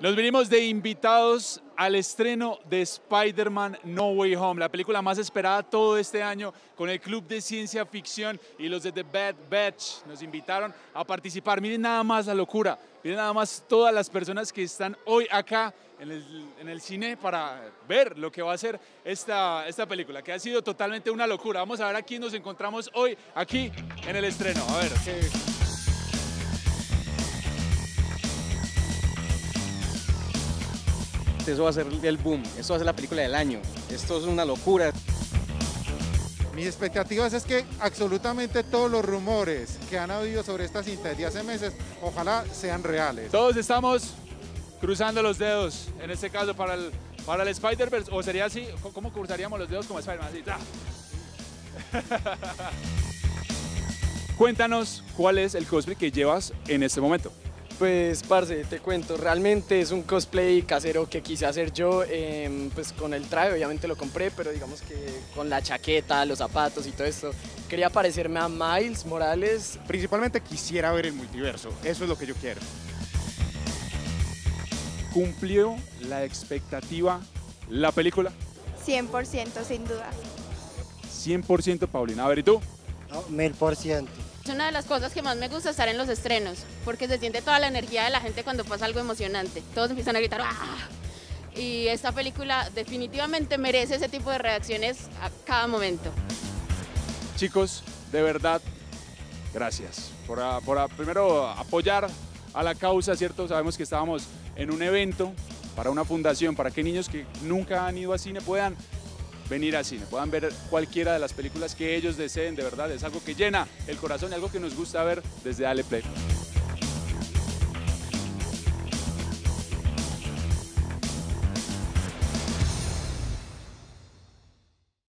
Nos venimos de invitados al estreno de Spider-Man No Way Home, la película más esperada todo este año con el Club de Ciencia Ficción y los de The Bad Batch. Nos invitaron a participar. Miren nada más la locura, miren nada más todas las personas que están hoy acá en el, cine para ver lo que va a ser esta, esta película, que ha sido totalmente una locura. Vamos a ver a quién nos encontramos hoy aquí en el estreno. A ver, eso va a ser el boom, eso va a ser la película del año, esto es una locura. Mis expectativas es que absolutamente todos los rumores que han habido sobre esta cinta desde hace meses, ojalá sean reales. Todos estamos cruzando los dedos, en este caso para el, para el Spider-Verse, o sería así, ¿cómo cruzaríamos los dedos como Spider-Man? Cuéntanos cuál es el cosplay que llevas en este momento. Pues, parce, te cuento, realmente es un cosplay casero que quise hacer yo, em, pues con el traje obviamente lo compré, pero digamos que con la chaqueta, los zapatos y todo esto, quería parecerme a Miles Morales. Principalmente quisiera ver el multiverso, eso es lo que yo quiero. ¿Cumplió la expectativa la película? 100% sin duda. 100% Paulina, a ver, ¿y tú? No, mil por ciento. Es una de las cosas que más me gusta estar en los estrenos, porque se siente toda la energía de la gente cuando pasa algo emocionante. Todos empiezan a gritar ¡Ah! Y esta película definitivamente merece ese tipo de reacciones a cada momento. Chicos, de verdad, gracias por, por primero apoyar a la causa, ¿cierto? Sabemos que estábamos en un evento para una fundación, para que niños que nunca han ido a cine puedan venir al cine, puedan ver cualquiera de las películas que ellos deseen, de verdad, es algo que llena el corazón y algo que nos gusta ver desde Ale Play.